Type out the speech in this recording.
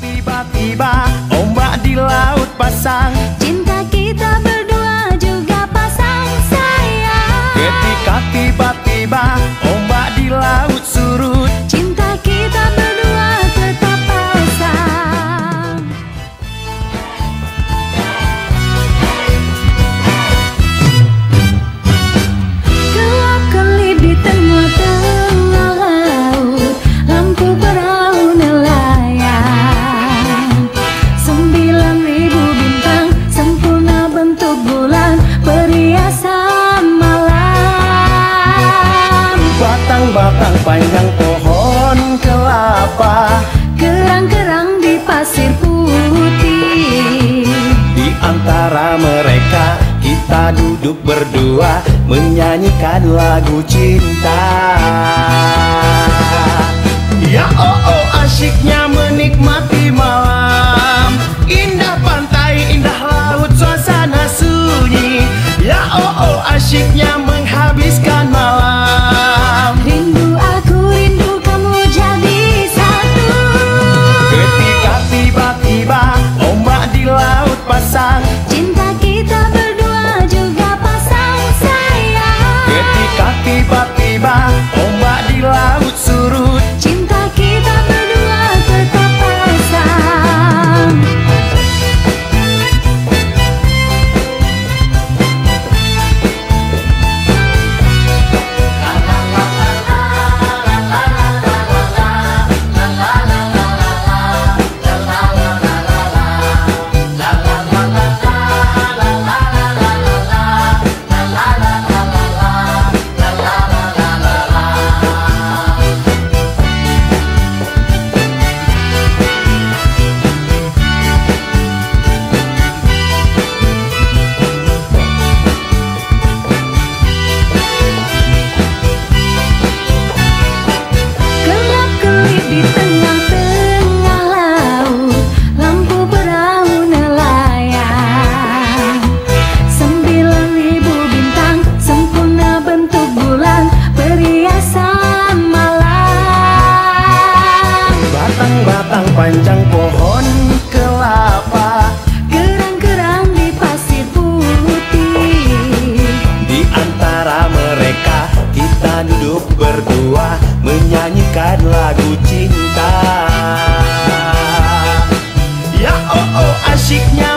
比巴比巴 Batang-batang panjang pohon kelapa. Kerang-kerang di pasir putih. Di antara mereka kita duduk berdua Menyanyikan lagu cinta. Ya oh oh asyiknya menikmati malam. Indah pantai, indah laut, suasana sunyi. Ya oh oh asyiknya laut Batang-batang panjang pohon kelapa. Kerang-kerang di pasir putih. Di antara mereka kita duduk berdua Menyanyikan lagu cinta. Ya oh oh asyiknya